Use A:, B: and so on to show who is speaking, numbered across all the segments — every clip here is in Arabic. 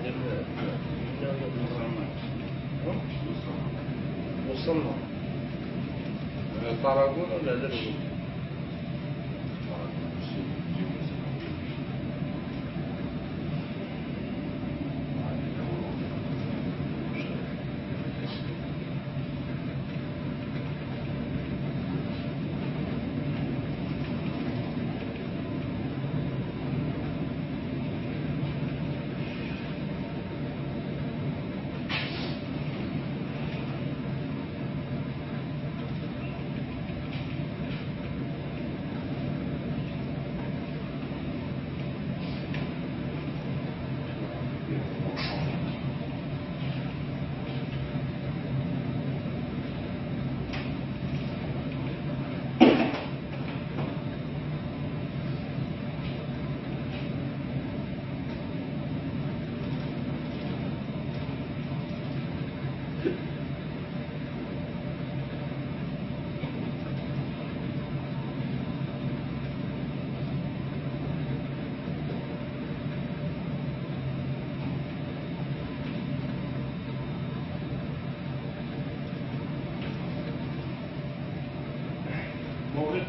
A: الصادر وصلنا طرقون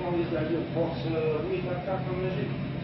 A: Japon, l'Italie, en France, oui, pas comme l'Égypte.